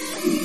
Yeah.